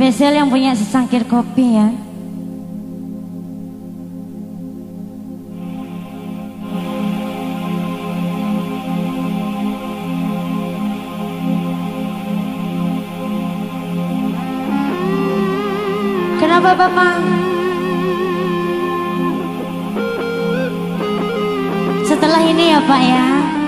Spesial yang punya sesangkir kopi ya. Kenapa Bapak? vậy ạ à?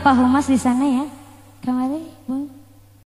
Bapak Humas di sana ya.